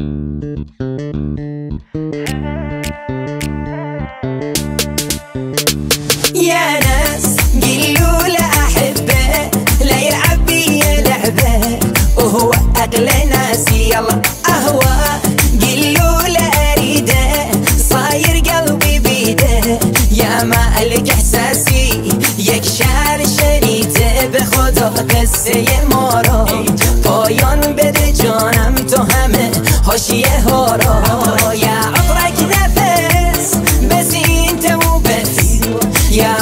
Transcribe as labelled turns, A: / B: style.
A: يا ناس قلوا لأحبه لا يلعب بي لعبه. وهو أغلى ناس يلا أهوى. قلوا له أريده صاير قلبي بيده. يا مالك إحساسي يكشار شريته بخدا قصه هورا يا عطرك نفس بس أنت وبس يا